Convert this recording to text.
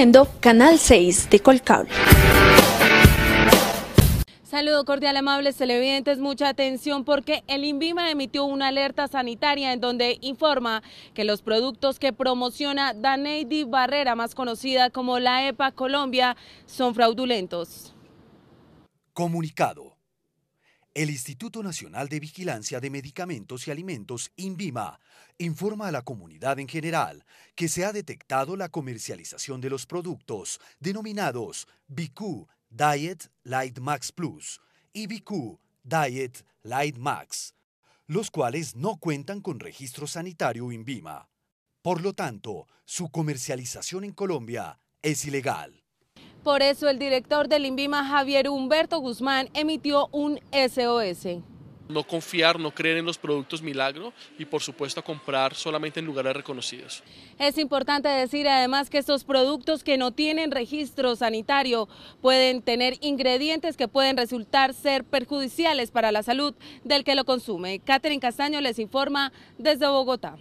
viendo Canal 6 de Colcable. Saludo cordial, amables televidentes. Mucha atención porque el INVIMA emitió una alerta sanitaria en donde informa que los productos que promociona Daneidi Barrera, más conocida como la EPA Colombia, son fraudulentos. Comunicado. El Instituto Nacional de Vigilancia de Medicamentos y Alimentos, INVIMA, informa a la comunidad en general que se ha detectado la comercialización de los productos denominados BQ Diet Light Max Plus y BQ Diet Light Max, los cuales no cuentan con registro sanitario INVIMA. Por lo tanto, su comercialización en Colombia es ilegal. Por eso el director del INVIMA, Javier Humberto Guzmán, emitió un SOS no confiar, no creer en los productos milagro y por supuesto comprar solamente en lugares reconocidos. Es importante decir además que estos productos que no tienen registro sanitario pueden tener ingredientes que pueden resultar ser perjudiciales para la salud del que lo consume. Catherine Castaño les informa desde Bogotá.